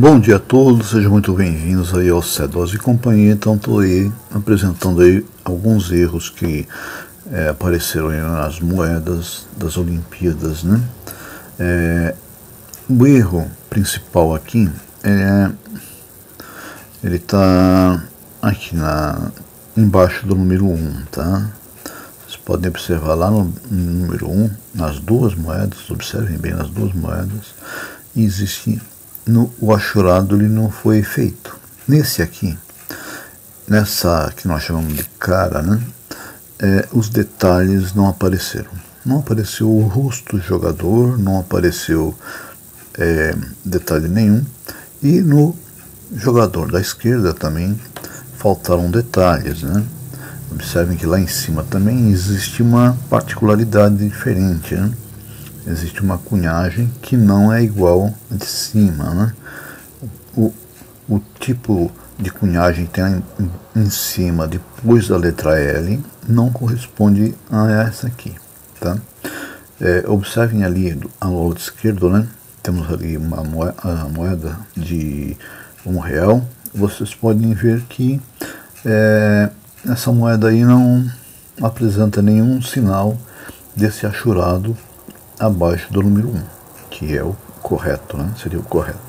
Bom dia a todos, sejam muito bem-vindos aí ao Cedos e Companhia. Então estou aí apresentando aí alguns erros que é, apareceram nas moedas das Olimpíadas, né? É, o erro principal aqui é ele está aqui na embaixo do número 1, tá? Vocês podem observar lá no, no número 1, nas duas moedas, observem bem nas duas moedas, existe no, o achurado ele não foi feito. Nesse aqui, nessa que nós chamamos de cara, né, é, os detalhes não apareceram. Não apareceu o rosto do jogador, não apareceu é, detalhe nenhum. E no jogador da esquerda também faltaram detalhes. Né? Observem que lá em cima também existe uma particularidade diferente. Né? Existe uma cunhagem que não é igual a de cima. Né? O, o tipo de cunhagem que tem em, em cima depois da letra L não corresponde a essa aqui. Tá? É, observem ali ao lado esquerdo, né? temos ali uma moeda, moeda de um real. Vocês podem ver que é, essa moeda aí não apresenta nenhum sinal desse achurado abaixo do número 1, que é o correto, né? seria o correto.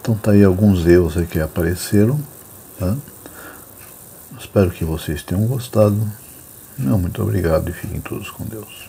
Então tá aí alguns erros que apareceram. Tá? Espero que vocês tenham gostado. Muito obrigado e fiquem todos com Deus.